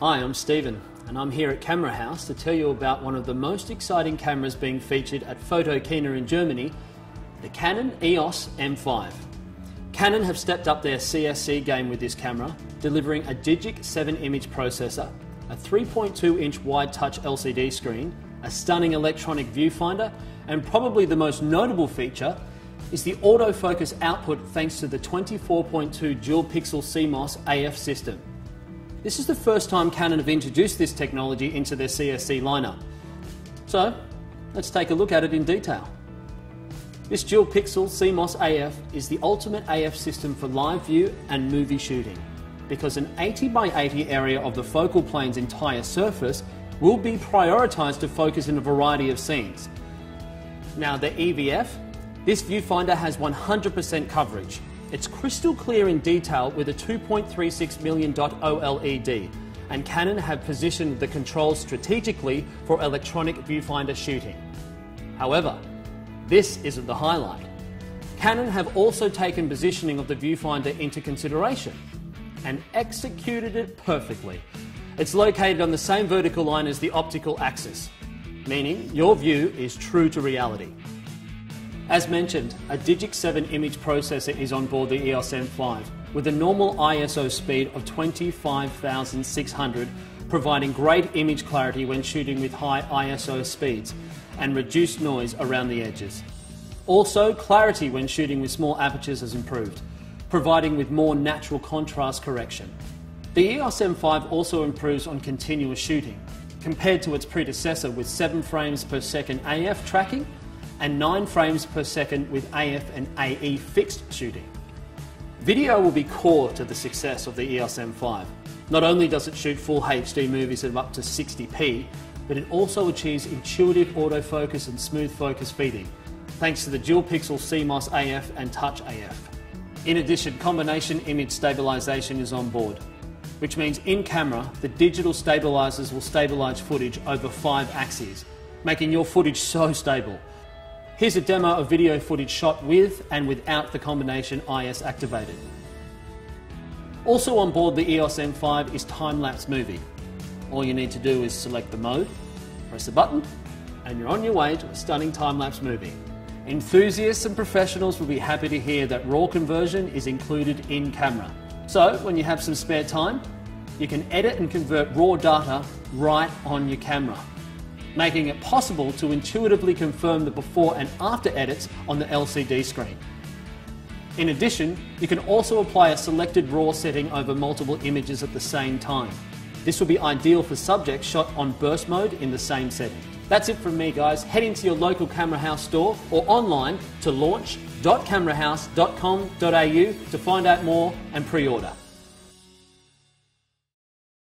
Hi, I'm Stephen, and I'm here at Camera House to tell you about one of the most exciting cameras being featured at Photokina in Germany, the Canon EOS M5. Canon have stepped up their CSC game with this camera, delivering a Digic 7 image processor, a 3.2 inch wide touch LCD screen, a stunning electronic viewfinder, and probably the most notable feature is the autofocus output thanks to the 24.2 dual pixel CMOS AF system. This is the first time Canon have introduced this technology into their CSC lineup. So, let's take a look at it in detail. This dual pixel CMOS AF is the ultimate AF system for live view and movie shooting because an 80 by 80 area of the focal plane's entire surface will be prioritized to focus in a variety of scenes. Now, the EVF, this viewfinder has 100% coverage, it's crystal clear in detail with a 2.36 million dot OLED, and Canon have positioned the controls strategically for electronic viewfinder shooting. However, this isn't the highlight. Canon have also taken positioning of the viewfinder into consideration and executed it perfectly. It's located on the same vertical line as the optical axis, meaning your view is true to reality. As mentioned, a Digic 7 image processor is on board the EOS M5 with a normal ISO speed of 25,600, providing great image clarity when shooting with high ISO speeds and reduced noise around the edges. Also, clarity when shooting with small apertures has improved, providing with more natural contrast correction. The EOS M5 also improves on continuous shooting, compared to its predecessor with 7 frames per second AF tracking and 9 frames per second with AF and AE fixed shooting. Video will be core to the success of the EOS M5. Not only does it shoot full HD movies at up to 60p, but it also achieves intuitive autofocus and smooth focus feeding, thanks to the dual pixel CMOS AF and Touch AF. In addition, combination image stabilization is on board, which means in camera, the digital stabilizers will stabilize footage over five axes, making your footage so stable Here's a demo of video footage shot with and without the combination IS activated. Also on board the EOS M5 is time-lapse movie. All you need to do is select the mode, press the button, and you're on your way to a stunning time-lapse movie. Enthusiasts and professionals will be happy to hear that RAW conversion is included in camera. So when you have some spare time, you can edit and convert RAW data right on your camera making it possible to intuitively confirm the before and after edits on the LCD screen. In addition, you can also apply a selected RAW setting over multiple images at the same time. This will be ideal for subjects shot on burst mode in the same setting. That's it from me, guys. Head into your local Camera House store or online to launch.camerahouse.com.au to find out more and pre order.